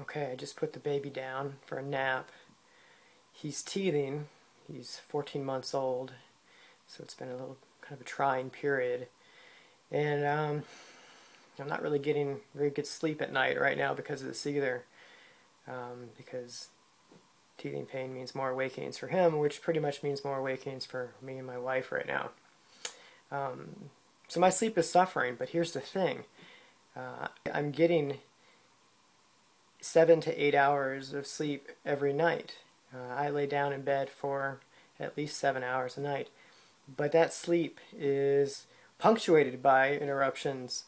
Okay, I just put the baby down for a nap. He's teething. He's 14 months old, so it's been a little kind of a trying period. And um, I'm not really getting very good sleep at night right now because of this either. Um, because teething pain means more awakenings for him, which pretty much means more awakenings for me and my wife right now. Um, so my sleep is suffering, but here's the thing. Uh, I'm getting seven to eight hours of sleep every night. Uh, I lay down in bed for at least seven hours a night. But that sleep is punctuated by interruptions.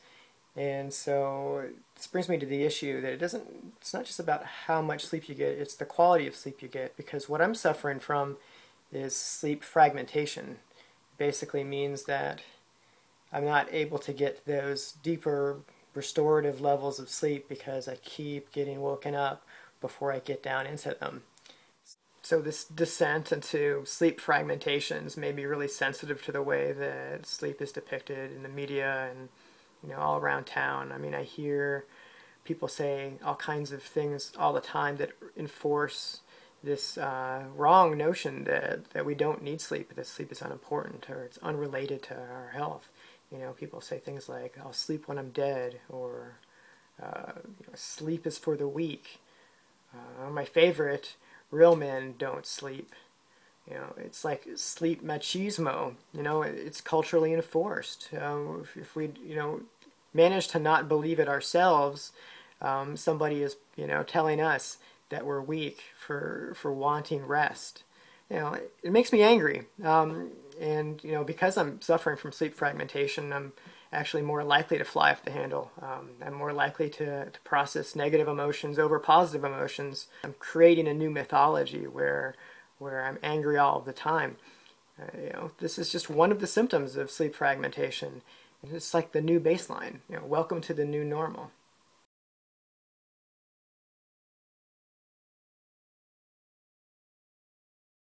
And so this brings me to the issue that it doesn't, it's not just about how much sleep you get, it's the quality of sleep you get. Because what I'm suffering from is sleep fragmentation. Basically means that I'm not able to get those deeper restorative levels of sleep because I keep getting woken up before I get down into them. So this descent into sleep fragmentations may be really sensitive to the way that sleep is depicted in the media and you know all around town. I mean, I hear people say all kinds of things all the time that enforce this uh, wrong notion that, that we don't need sleep, that sleep is unimportant or it's unrelated to our health. You know, people say things like, I'll sleep when I'm dead, or uh, you know, sleep is for the weak. Uh, my favorite, real men don't sleep. You know, it's like sleep machismo. You know, it's culturally enforced. Um, if, if, we, you know, manage to not believe it ourselves, um, somebody is, you know, telling us that we're weak for for wanting rest. You know, it, it makes me angry. Um, and you know because I'm suffering from sleep fragmentation, I'm actually more likely to fly off the handle. Um, I'm more likely to, to process negative emotions over positive emotions. I'm creating a new mythology where where I'm angry all of the time. Uh, you know, this is just one of the symptoms of sleep fragmentation. It's like the new baseline. You know, welcome to the new normal.